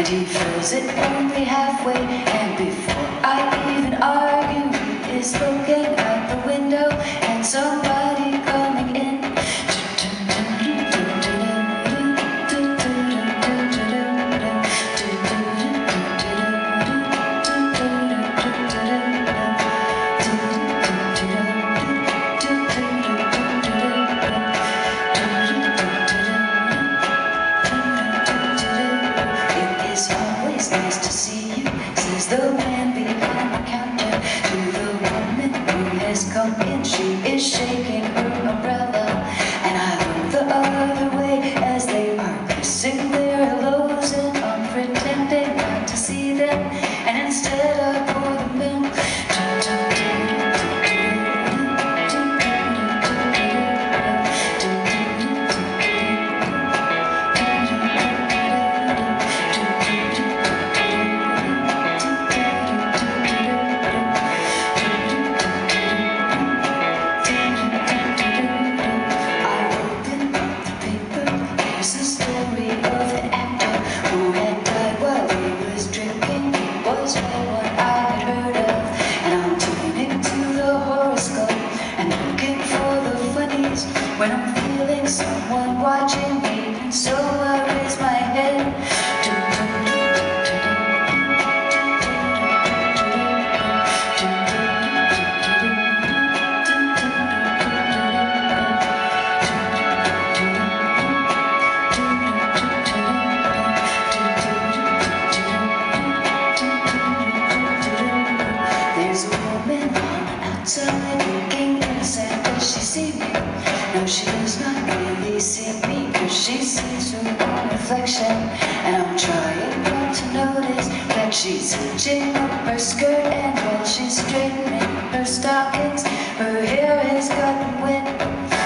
And he feels it only halfway? And before I even argue it's is shaking. someone watching me, and so I raise my head. There's a woman outside sees her own reflection And I'm trying not to notice That she's switching up her skirt And while she's straightening her stockings Her hair is gotten wet.